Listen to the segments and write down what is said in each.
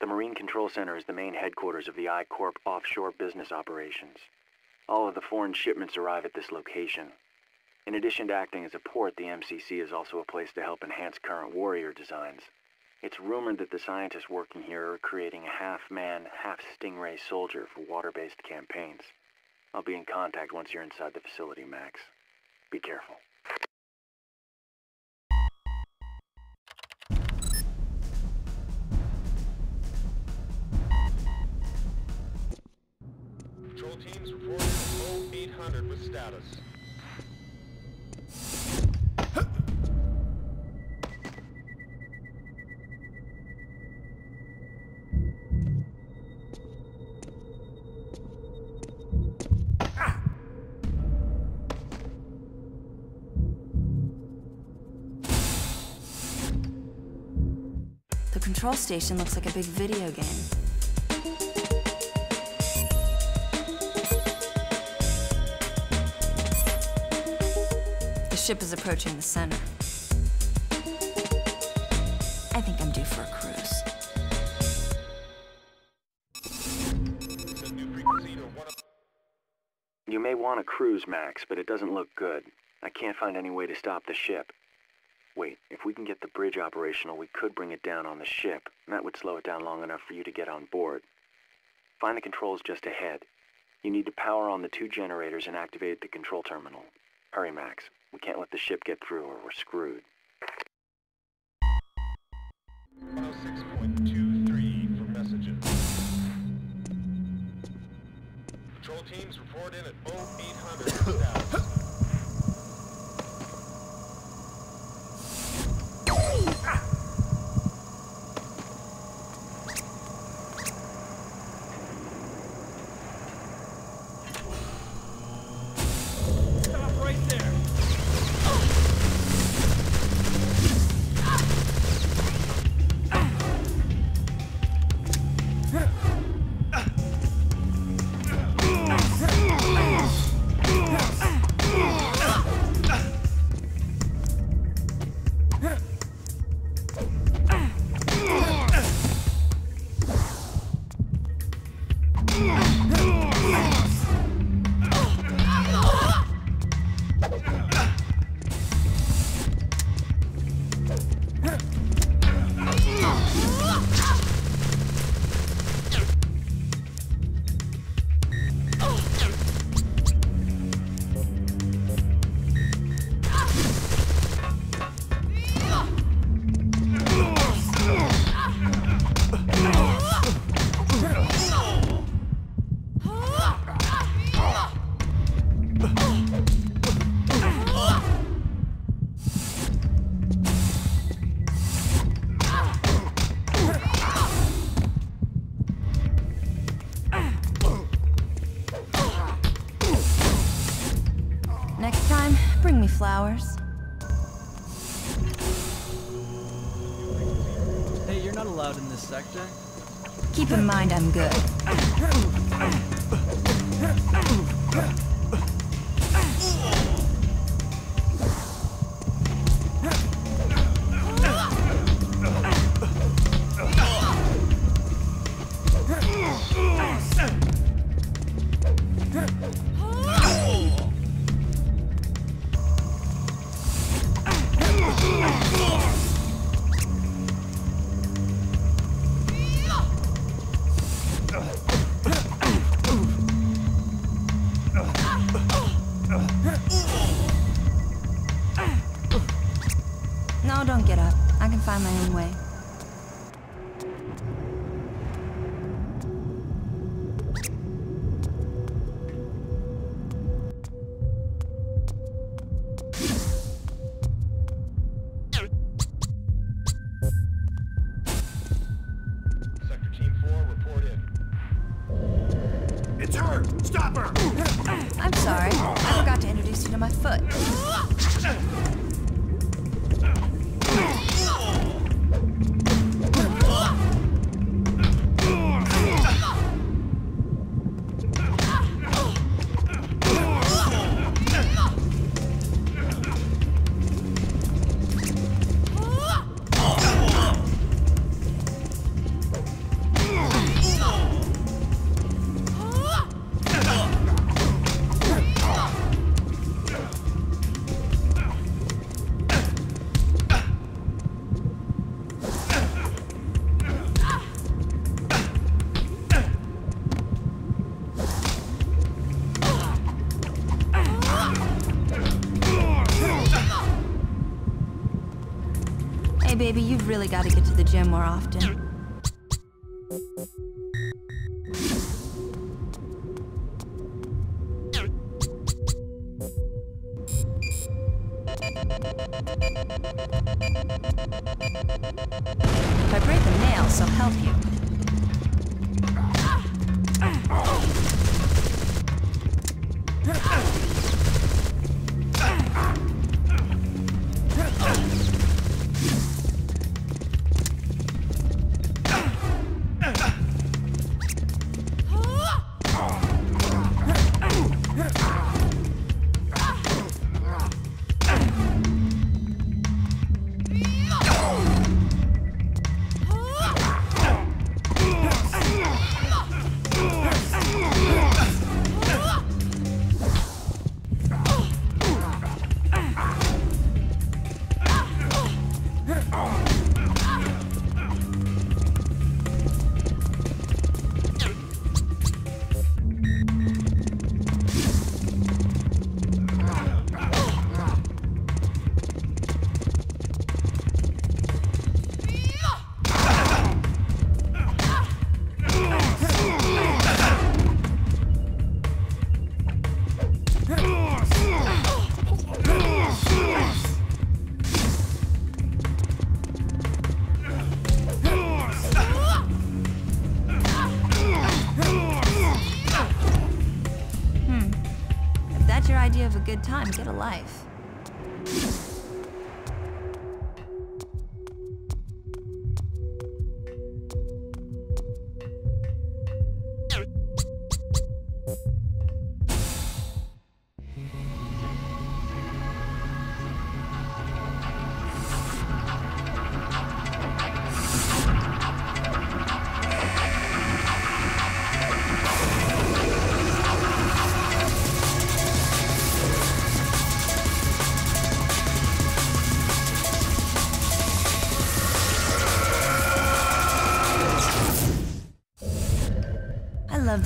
The Marine Control Center is the main headquarters of the I-Corp offshore business operations. All of the foreign shipments arrive at this location. In addition to acting as a port, the MCC is also a place to help enhance current warrior designs. It's rumored that the scientists working here are creating a half-man, half-stingray soldier for water-based campaigns. I'll be in contact once you're inside the facility, Max. Be careful. Teams reporting 0800 with status. The control station looks like a big video game. Ship is approaching the center. I think I'm due for a cruise. You may want to cruise, Max, but it doesn't look good. I can't find any way to stop the ship. Wait, if we can get the bridge operational, we could bring it down on the ship, that would slow it down long enough for you to get on board. Find the controls just ahead. You need to power on the two generators and activate the control terminal. Hurry, Max. We can't let the ship get through or we're screwed. 106.23 for messages. Control teams report in at 0800 with status. flowers. Hey, you're not allowed in this sector. Keep in mind I'm good. baby, you've really got to get to the gym more often. Time, get a life.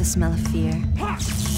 The smell of fear.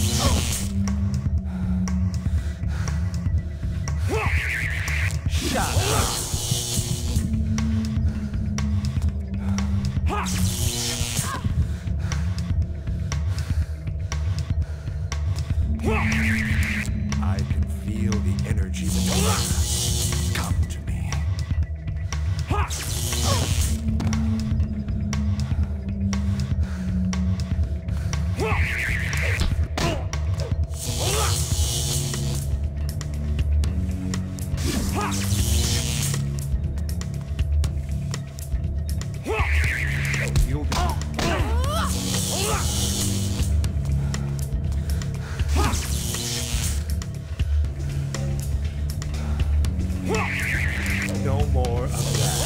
More of that.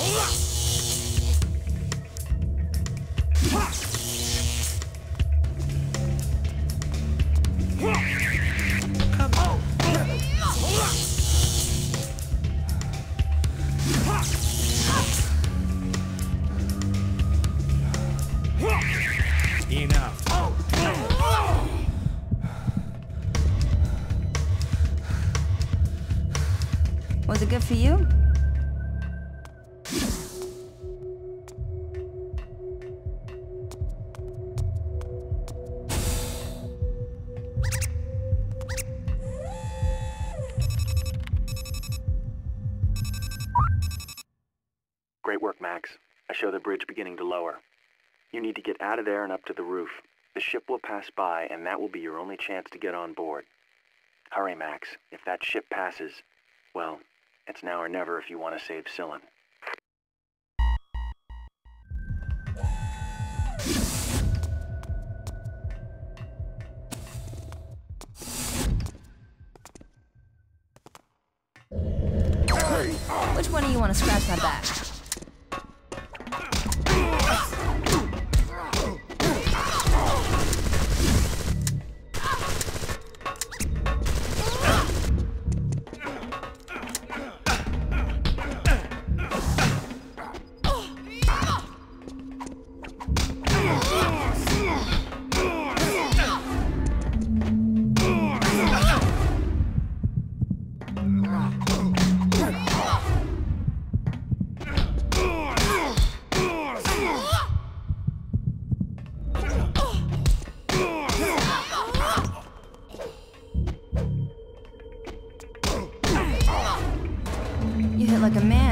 Enough. Was it good for you? Great work, Max. I show the bridge beginning to lower. You need to get out of there and up to the roof. The ship will pass by, and that will be your only chance to get on board. Hurry, Max. If that ship passes, well, it's now or never if you want to save Scyllin. Which one do you want to scratch my back?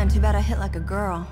Too bad I hit like a girl.